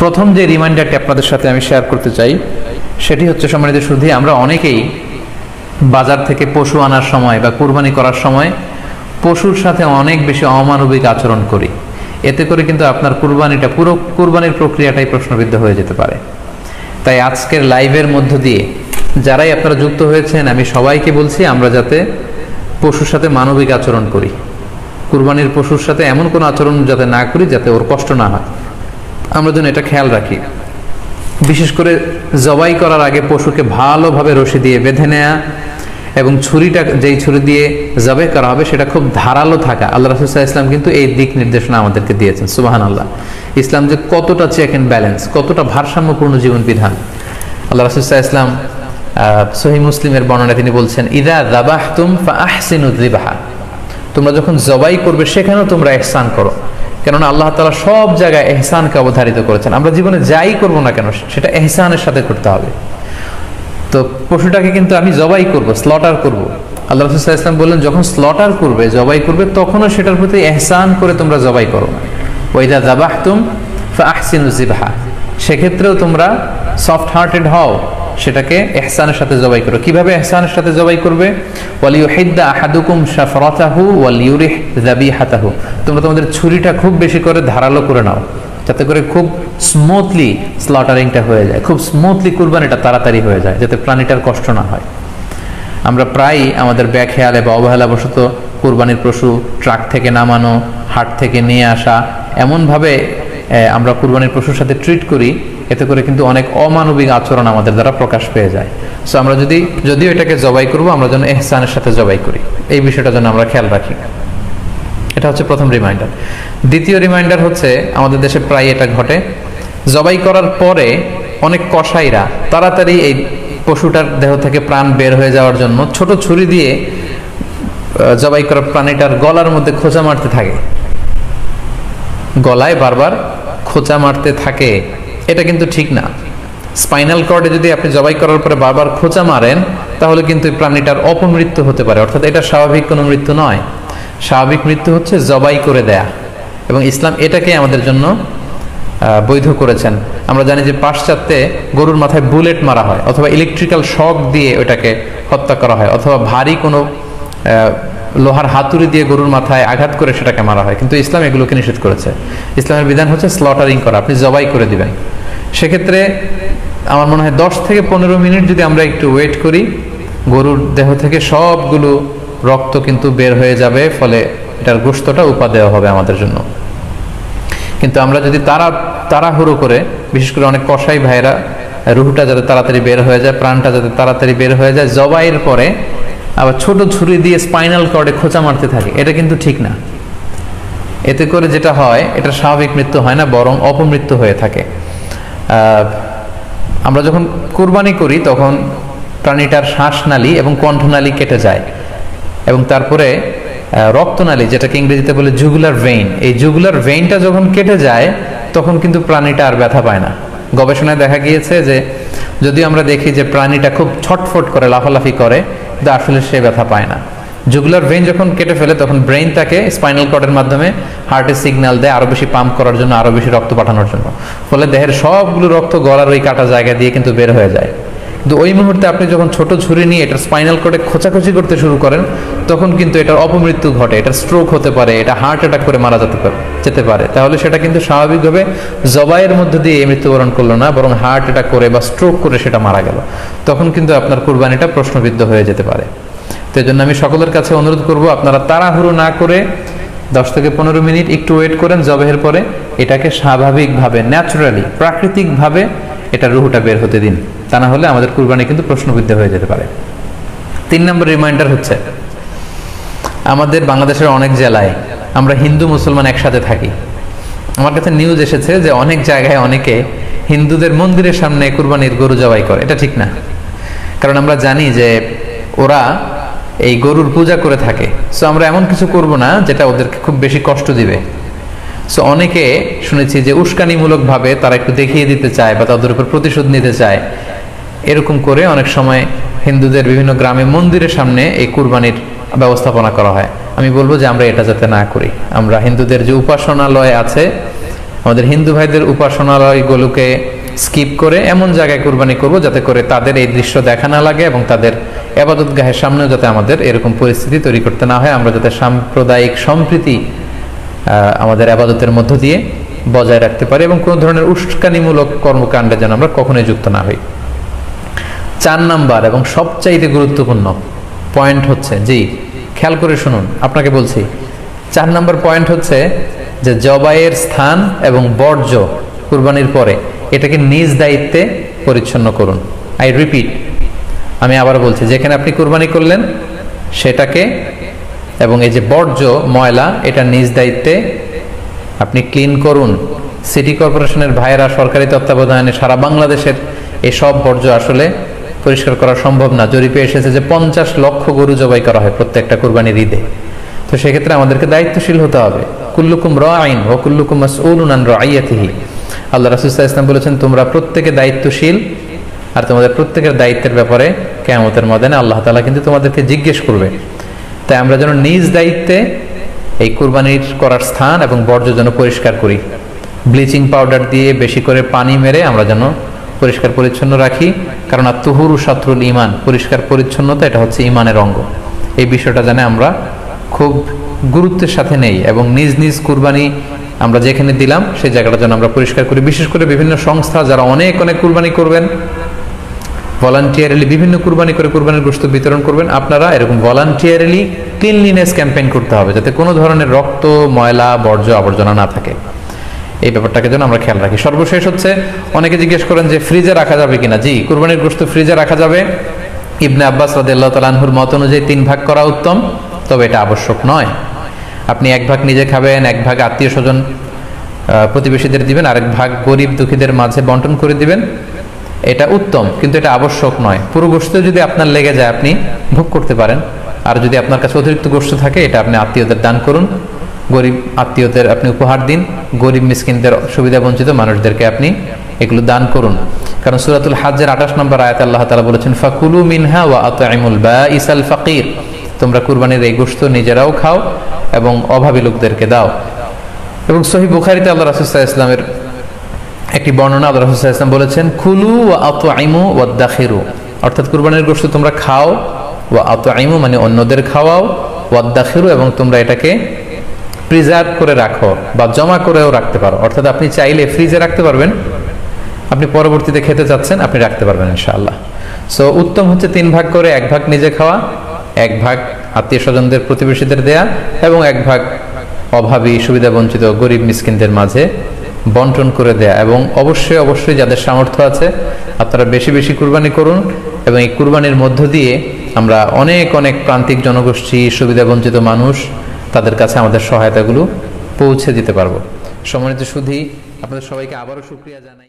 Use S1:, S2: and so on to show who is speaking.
S1: প্রথম যে রিমাইন্ডারটি আপনাদের সাথে আমি শেয়ার করতে চাই, সেটি হচ্ছে সম্মানিত শুধু আমরা অনেকেই বাজার থেকে পশু আনার সময় বা কুরবানি করার সময় পশুর সাথে অনেক বেশি অমানবিক আচরণ করি। এতে করে কিন্তু আপনার কুরবানিটা পুরো কুরবানির প্রক্রিয়াটাই প্রশ্নবিদ্ধ হয়ে যেতে পারে। তাই আজকের লাইভের মধ্য দিয়ে যারাই আপনারা যুক্ত হয়েছেন, আমি সবাইকে বলছি আমরা যাতে পশুর সাথে মানবিক আচরণ করি। কুরবানির পশুর সাথে এমন কোনো আচরণ যাতে না করি যাতে ওর কষ্ট না হয়। আমরা যেন এটা খেয়াল রাখি। বিশেষ করে জবাই করার আগে পশুকে ভালোভাবে রশি দিয়ে বেঁধে নেয়া এবং ছুরিটা, যেই ছুরি দিয়ে জবে করা হবে সেটা খুব ধারালো থাকা। আল্লাহ রাসুল্লাহ ইসলাম কিন্তু এই দিক নির্দেশনা আমাদেরকে দিয়েছেন সুবাহান আল্লাহ ইসলাম যে কতটা চেক অ্যান্ড ব্যালেন্স কতটা ভারসাম্যপূর্ণ জীবন বিধান আল্লাহ রাসুল্লাহ ইসলাম সহি মুসলিমের বর্ণনা তিনি বলছেন, ইদা দাবাহ তুম আহসিনুদ্দিবাহা তোমরা যখন জবাই করবে, সেখানেও তোমরা এহসান করো। কেননা আল্লাহ তালা সব জায়গায় এহসানকে অবধারিত করেছেন। আমরা জীবনে যাই করব না কেন, সেটা এহসানের সাথে করতে হবে। তো পশুটাকে কিন্তু আমি জবাই করব স্লটার করব। আল্লাহ রসুল্লাহ ইসলাম বললেন, যখন স্লটার করবে, জবাই করবে, তখনও সেটার প্রতি এহসান করে তোমরা জবাই করো। ওইদা জাবাহ তুম আহসিনুজিবাহা সেক্ষেত্রেও তোমরা সফট হার্টেড হও। সেটাকে এহসানের সাথে জবাই করো। কীভাবে এহসানের সাথে জবাই করবে? ওয়ালিউহিদ্দা আহাদুকুম শাফরাতাহু ওয়ালিউরিহ যাবিহাতাহু। তোমরা তোমাদের ছুরিটা খুব বেশি করে ধারালো করে নাও, যাতে করে খুব স্মুথলি স্লটারিংটা হয়ে যায়। খুব স্মুথলি কুরবানিটা তাড়াতাড়ি হয়ে যায়, যাতে প্রাণীটার কষ্ট না হয়। আমরা প্রায়ই আমাদের ব্যাখেয়ালে বা অবহেলাবশত কুরবানির পশু ট্রাক থেকে নামানো, হাট থেকে নিয়ে আসা, এমনভাবে আমরা কুরবানির পশুর সাথে ট্রিট করি এতে করে কিন্তু অনেক অমানবিক আচরণ আমাদের দ্বারা প্রকাশ পেয়ে যায়। সো আমরা যদি, যদিও এটাকে জবাই করব, আমরা যেন এহসানের সাথে জবাই করি। এই বিষয়টা যেন আমরা খেয়াল রাখি। এটা হচ্ছে প্রথম রিমাইন্ডার দ্বিতীয় রিমাইন্ডার হচ্ছে, আমাদের দেশে প্রায় এটা ঘটে। জবাই করার পরে অনেক কসাইরা তাড়াতাড়ি এই পশুটার দেহ থেকে প্রাণ বের হয়ে যাওয়ার জন্য ছোট ছুরি দিয়ে জবাই করা প্রাণীটার গলার মধ্যে খোঁচা মারতে থাকে। গলায় বারবার খোঁচা মারতে থাকে। এটা কিন্তু ঠিক না। স্পাইনাল কর্ডে যদি আপনি জবাই করার পরে বারবার খোঁচা মারেন, তাহলে কিন্তু প্রাণীটার অপমৃত্যু হতে পারে। অর্থাৎ এটা স্বাভাবিক কোনো মৃত্যু নয়। স্বাভাবিক মৃত্যু হচ্ছে জবাই করে দেয়া। এবং ইসলাম এটাকে আমাদের জন্য বৈধ করেছেন। আমরা জানি যে পাশ্চাত্যে গরুর মাথায় বুলেট মারা হয়, অথবা ইলেকট্রিক্যাল শক দিয়ে ওটাকে হত্যা করা হয়, অথবা ভারী কোনো লোহার হাতুড়ি দিয়ে গরুর মাথায় আঘাত করে সেটাকে মারা হয়। কিন্তু ইসলাম এগুলোকে নিষেধ করেছে। ইসলামের বিধান হচ্ছে স্লটারিং করা, আপনি জবাই করে দিবেন। সেক্ষেত্রে আমার মনে হয় দশ থেকে পনেরো মিনিট যদি আমরা একটু ওয়েট করি, গরুর দেহ থেকে সবগুলো রক্ত কিন্তু বের হয়ে যাবে, ফলে এটার গোস্তটা উপা দেওয়া হবে আমাদের জন্য। কিন্তু আমরা যদি তারা, তাড়াহুড়ো করে, বিশেষ করে অনেক কষাই ভাইরা রুহুটা যাতে তাড়াতাড়ি বের হয়ে যায়, প্রাণটা যাতে তাড়াতাড়ি বের হয়ে যায়, জবাইয়ের পরে আবার ছোট ছুরি দিয়ে স্পাইনাল কর্ডে খোঁচা মারতে থাকে, এটা কিন্তু ঠিক না। এতে করে যেটা হয় এটা স্বাভাবিক মৃত্যু হয় না, বরং অপমৃত্যু হয়ে থাকে। আমরা যখন কুরবানি করি, তখন প্রাণীটার শ্বাসনালী এবং কণ্ঠনালী কেটে যায়। এবং তারপরে রক্তনালী, যেটাকে ইংরেজিতে বলে জুগুলার ভেইন এই জুগুলার ভেইনটা যখন কেটে যায়, তখন কিন্তু প্রাণীটা আর ব্যথা পায় না। গবেষণায় দেখা গিয়েছে যে, যদি আমরা দেখি যে প্রাণীটা খুব ছটফট করে, লাফালাফি করে, কিন্তু আসলে সে ব্যথা পায় না। জুগুলার ভেইন যখন কেটে ফেলে, তখন ব্রেইন তাকে স্পাইনাল কর্ডের মাধ্যমে হার্টে সিগন্যাল দেয় আরও বেশি পাম্প করার জন্য, আরও বেশি রক্ত পাঠানোর জন্য। ফলে দেহের সবগুলো রক্ত গলার ওই কাটা জায়গা দিয়ে কিন্তু বের হয়ে যায়। কিন্তু ওই মুহূর্তে আপনি যখন ছোট ছুরি নিয়ে এটা স্পাইনাল কোডে খোঁচাখুচি করতে শুরু করেন, তখন কিন্তু এটার অপমৃত্যু ঘটে এটা স্ট্রোক হতে পারে, এটা হার্ট অ্যাটাক করে মারা যেতে পারে যেতে পারে। তাহলে সেটা কিন্তু স্বাভাবিকভাবে জবাইয়ের মধ্যে দিয়ে মৃত্যুবরণ করল না, বরং হার্ট অ্যাটাক করে বা স্ট্রোক করে সেটা মারা গেল। তখন কিন্তু আপনার কুরবানিটা প্রশ্নবিদ্ধ হয়ে যেতে পারে। তো জন্য আমি সকলের কাছে অনুরোধ করব, আপনারা তাড়াহুড়ো না করে দশ থেকে পনেরো মিনিট একটু ওয়েট করেন জবেহের পরে এটাকে স্বাভাবিকভাবে ন্যাচুরালি প্রাকৃতিকভাবে এটা রুহুটা বের হতে দিন। তা না হলে আমাদের কুরবানি কিন্তু প্রশ্নবিদ্ধ হয়ে যেতে পারে। তিন নম্বর রিমাইন্ডার হচ্ছে, আমাদের বাংলাদেশের অনেক জেলায় আমরা হিন্দু মুসলমান একসাথে থাকি। আমার কাছে নিউজ এসেছে যে অনেক জায়গায় অনেকে হিন্দুদের মন্দিরের সামনে কুরবানির গরু জবাই করে। এটা ঠিক না। কারণ আমরা জানি যে ওরা এই গরুর পূজা করে থাকে। সো আমরা এমন কিছু করব না যেটা ওদেরকে খুব বেশি কষ্ট দিবে। সো অনেকে শুনেছি যে উস্কানিমূলকভাবে তারা একটু দেখিয়ে দিতে চায় বা তাদের উপর প্রতিশোধ নিতে চায়। এরকম করে অনেক সময় হিন্দুদের বিভিন্ন গ্রামে মন্দিরের সামনে এই কুরবানির ব্যবস্থাপনা করা হয়। আমি বলব যে আমরা এটা যাতে না করি। আমরা হিন্দুদের যে উপাসনালয় আছে, আমাদের হিন্দু ভাইদের উপাসনালয়গুলোকে স্কিপ করে এমন জায়গায় কুরবানি করব যাতে করে তাদের এই দৃশ্য দেখা না লাগে এবং তাদের আবাদত গাহের সামনেও যাতে আমাদের এরকম পরিস্থিতি তৈরি করতে না হয়, আমরা যাতে সাম্প্রদায়িক সম্প্রীতি আমাদের আবাদতের মধ্য দিয়ে বজায় রাখতে পারি এবং কোনো ধরনের উস্কানিমূলক কর্মকাণ্ডে যেন আমরা কখনোই যুক্ত না হই। চার নাম্বার এবং সবচাইতে গুরুত্বপূর্ণ পয়েন্ট হচ্ছে, জি, খেয়াল করে শুনুন, আপনাকে বলছি, চার নাম্বার পয়েন্ট হচ্ছে যে জবাইয়ের স্থান এবং বর্জ্য কুরবানির পরে এটাকে নিজ দায়িত্বে পরিচ্ছন্ন করুন। আই রিপিট আমি আবার বলছি, যেখানে আপনি কুরবানি করলেন, সেটাকে এবং এই যে বর্জ্য, ময়লা, এটা নিজ দায়িত্বে আপনি ক্লিন করুন। সিটি কর্পোরেশনের ভাইয়েরা সরকারি তত্ত্বাবধানে সারা বাংলাদেশের এই সব বর্জ্য আসলে পরিষ্কার করা সম্ভব না। জরিপে এসেছে যে পঞ্চাশ লক্ষ গরু জবাই করা হয় প্রত্যেকটা কুরবানির ঈদে। তো সেক্ষেত্রে আমাদেরকে দায়িত্বশীল হতে হবে। কুল্লুকুম র আইন ও কুল্লুকুম মাসউলুন রাইয়াতিহি। আল্লাহ রাসুল্লাহ ইসলাম বলেছেন, তোমরা প্রত্যেকে দায়িত্বশীল আর তোমাদের প্রত্যেকের দায়িত্বের ব্যাপারে কেমতের ময়দানে আল্লাহ তালা কিন্তু তোমাদেরকে জিজ্ঞেস করবে। তাই আমরা যেন নিজ দায়িত্বে এই কুরবানির করার স্থান এবং বর্জ্য যেন পরিষ্কার করি। ব্লিচিং পাউডার দিয়ে বেশি করে পানি মেরে আমরা যেন পরিষ্কার পরিচ্ছন্ন রাখি। কারণ আর তুহুরু শত্রুল ইমান পরিষ্কার পরিচ্ছন্নতা এটা হচ্ছে ইমানের অঙ্গ। এই বিষয়টা জানে আমরা খুব গুরুত্বের সাথে নেই এবং নিজ নিজ কুরবানি আমরা যেখানে দিলাম, সেই জায়গাটা যেন আমরা পরিষ্কার করি। বিশেষ করে বিভিন্ন সংস্থা যারা অনেক অনেক কুরবানি করবেন ভলান্টিয়ারলি বিভিন্ন কুরবানি করে কুরবানির গোস্ত বিতরণ করবেন। আপনারা এরকম ভলান্টিয়ারলি ক্লিনলিনেস ক্যাম্পেইন করতে হবে, যাতে কোনো ধরনের রক্ত, ময়লা, বর্জ্য, আবর্জনা না থাকে। এই ব্যাপারটাকে যেন আমরা খেয়াল রাখি। সর্বশেষ হচ্ছে, অনেকে জিজ্ঞেস করেন যে ফ্রিজে রাখা যাবে কিনা? জি, কুরবানির গোস্ত ফ্রিজে রাখা যাবে। ইবনে আব্বাস রাদিয়াল্লাহু তাআলাহুর মত অনুযায়ী তিন ভাগ করা উত্তম, তবে এটা আবশ্যক নয়। আপনি এক ভাগ নিজে খাবেন, এক ভাগ আত্মীয় স্বজন প্রতিবেশীদের দিবেন, আরেক ভাগ গরিব দুঃখীদের মাঝে বন্টন করে দিবেন। এটা উত্তম, কিন্তু এটা আবশ্যক নয়। পুরো গোষ্ঠ যদি আপনার লেগে যায়, আপনি ভোগ করতে পারেন। আর যদি আপনার কাছে অতিরিক্ত গোষ্ঠ থাকে, এটা আপনি আত্মীয়দের দান করুন। গরিব আত্মীয়দের আপনি উপহার দিন। গরিব মিসকিনদের সুবিধা বঞ্চিত মানুষদেরকে আপনি এগুলো দান করুন। কারণ সুরাতুল হাজের আঠাশ নম্বর আয়াত আল্লাহ তালা বলেছেন, ফাকুলু মিনহা ওয়া আতআইমুল বা ইসাল ফাকির। তোমরা কুরবানির এই গোস্ত নিজেরাও খাও এবং অভাবী লোকদেরকে দাও। এবং সহি বুখারিতে আল্লাহ রাসুল্লাহ ইসলামের একটি বর্ণনা আল্লাহ রাসুল্লাহ ইসলাম বলেছেন খুলু ও আত আইমু ও অর্থাৎ কুরবানির গোস্ত তোমরা খাও ও আত আইমু মানে অন্যদের খাওয়াও ওয়াদ্দাখিরু এবং তোমরা এটাকে প্রিজার্ভ করে রাখো বা জমা করেও রাখতে পারো। অর্থাৎ আপনি চাইলে ফ্রিজে রাখতে পারবেন, আপনি পরবর্তীতে খেতে চাচ্ছেন, আপনি রাখতে পারবেন ইনশাআল্লাহ। সো উত্তম হচ্ছে তিন ভাগ করে, এক ভাগ নিজে খাওয়া, এক ভাগ আত্মীয় স্বজনদের প্রতিবেশীদের দেয়া এবং এক ভাগ অভাবী সুবিধা বঞ্চিত গরিব, মিসকিনদের মাঝে বন্টন করে দেয়া। এবং অবশ্যই অবশ্যই যাদের সামর্থ্য আছে, আপনারা বেশি বেশি কুরবানি করুন এবং এই কুরবানির মধ্য দিয়ে আমরা অনেক অনেক প্রান্তিক জনগোষ্ঠী সুবিধা বঞ্চিত মানুষ তাদের কাছে আমাদের সহায়তাগুলো পৌঁছে দিতে পারব। সম্মানিত সুধী, আপনাদের সবাইকে আবারও শুক্রিয়া জানাই।